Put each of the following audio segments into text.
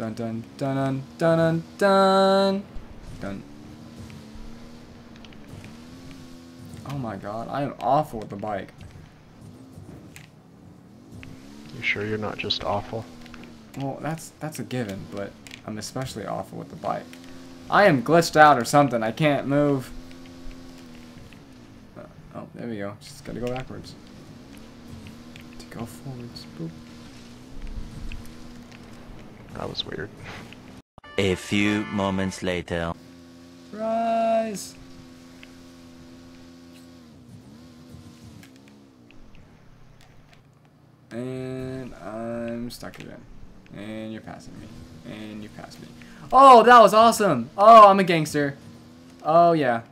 Dun dun dun dun dun dun dun. Oh my god, I am awful with the bike. You sure you're not just awful? Well, that's that's a given, but I'm especially awful with the bike. I am glitched out or something. I can't move. Uh, oh, there we go. Just gotta go backwards. To go forwards. Boop. That was weird. A few moments later. Rise! And I'm stuck again. And you're passing me. And you passed me. Oh, that was awesome! Oh, I'm a gangster. Oh, yeah.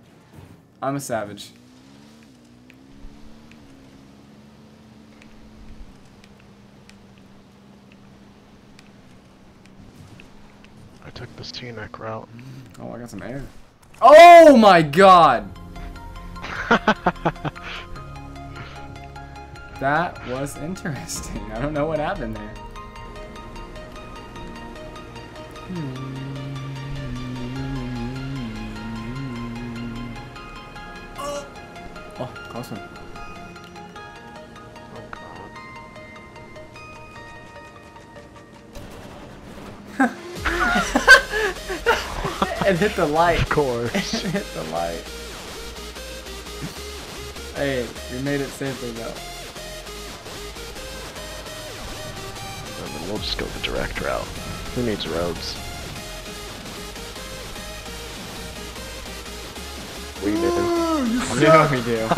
I'm a savage. I took the scenic route. Mm. Oh, I got some air. Oh my god! That was interesting. I don't know what happened there. Hmm. Oh, close one. It hit the light. Of course. It hit the light. Hey, we made it safely though. And then we'll just go the direct route. Who needs roads? We do. Yeah, we do.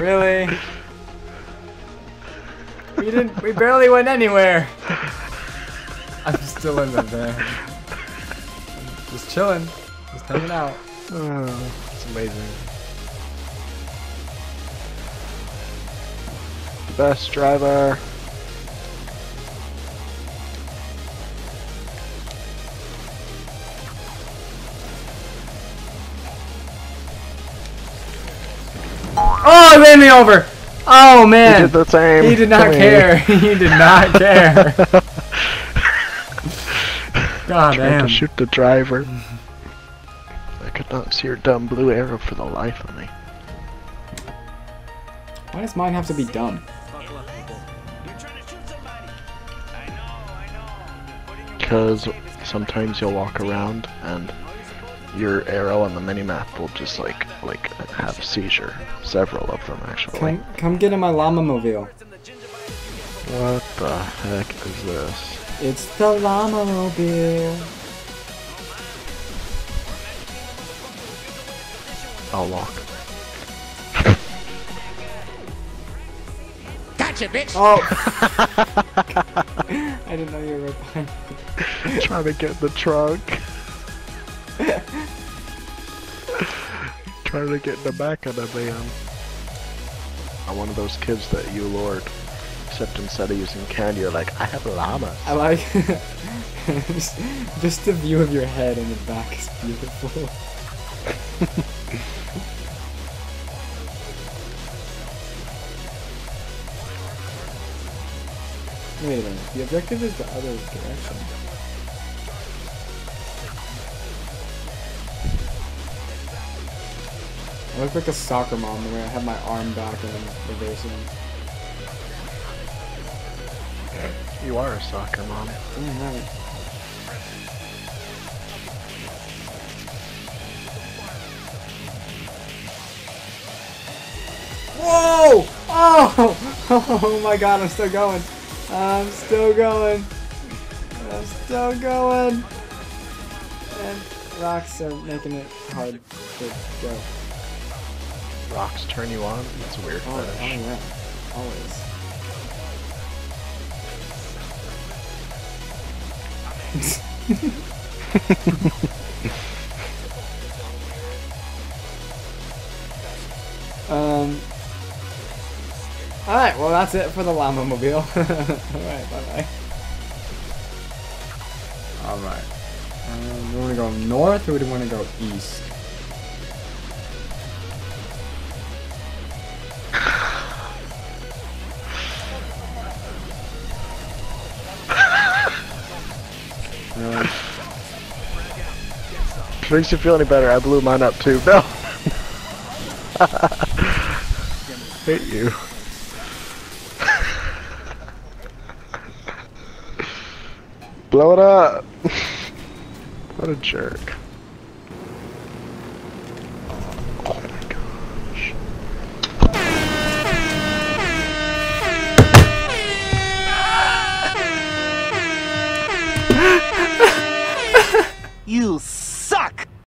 really? We didn't. We barely went anywhere. I'm still in the van. Just chilling. Just hanging out. Oh, it's amazing. Best driver. Oh, he ran me over. Oh man. He man. did the same. He did not to me. care. He did not care. God Tried to shoot the driver. I could not see your dumb blue arrow for the life of me. Why does mine have to be dumb? Because sometimes you'll walk around and your arrow on the minimap will just like like have a seizure. Several of them actually. Come, come get in my llama mobile. What the heck is this? It's the llama mobile. I'll walk. Gotcha, bitch. Oh. I didn't know you were right behind. me. Trying to get in the trunk. Trying to get in the back of the van. I'm one of those kids that you lured. Except instead of using candy, you're like, I have llamas. I like just, just the view of your head in the back is beautiful. Wait a minute. The objective is the other direction. I look like a soccer mom the way I have my arm back and I'm reversing. You are a soccer mom. Damn right. Whoa! Oh! Oh my god, I'm still going. I'm still going. I'm still going. And rocks are making it hard to go. Rocks turn you on? That's a weird Oh, oh yeah. Always. um. Alright, well that's it for the llama mobile. Alright, bye bye. Alright. Um, do we want to go north or do we want to go east? Makes you feel any better? I blew mine up too. No. Hate you. Blow it up. what a jerk.